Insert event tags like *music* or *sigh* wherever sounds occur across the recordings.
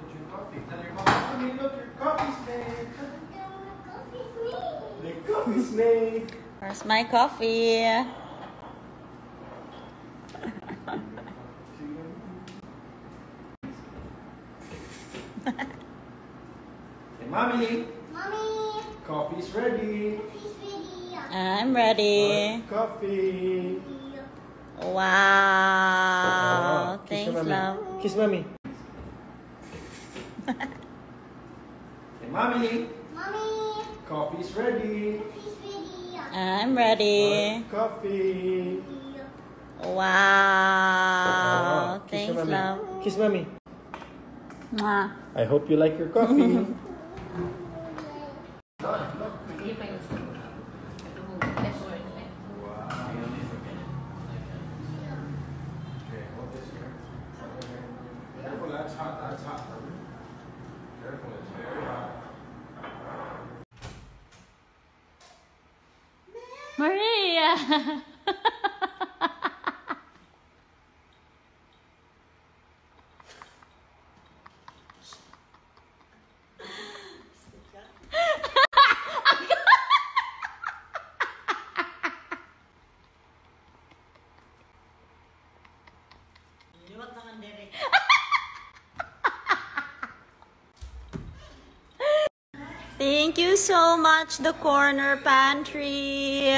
get your coffee. Tell your mom, mommy, look, your coffee's made. The *laughs* coffee's made. Where's my coffee? Hey, mommy, Mommy, coffee's ready. please ready. I'm ready. Coffee. Wow. Uh-huh. Kiss Thanks, mommy. love. Kiss mommy. Hey, mommy, Mommy, coffee's ready. please ready. I'm ready. Coffee. Wow. Uh-huh. Kiss Thanks, mommy. love. Kiss mommy. Mwah. I hope you like your coffee. *laughs* 不是呀。Thank you so much, the corner pantry.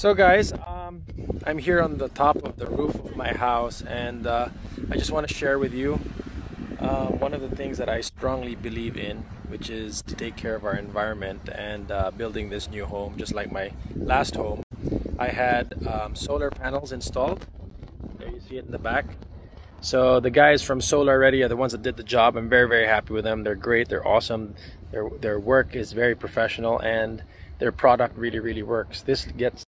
So guys, um, I'm here on the top of the roof of my house and uh, I just want to share with you uh, one of the things that I strongly believe in, which is to take care of our environment and uh, building this new home, just like my last home. I had um, solar panels installed. There you see it in the back. So the guys from Solar Ready are the ones that did the job. I'm very, very happy with them. They're great. They're awesome. Their their work is very professional and their product really, really works. This gets